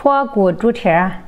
脱骨猪蹄儿。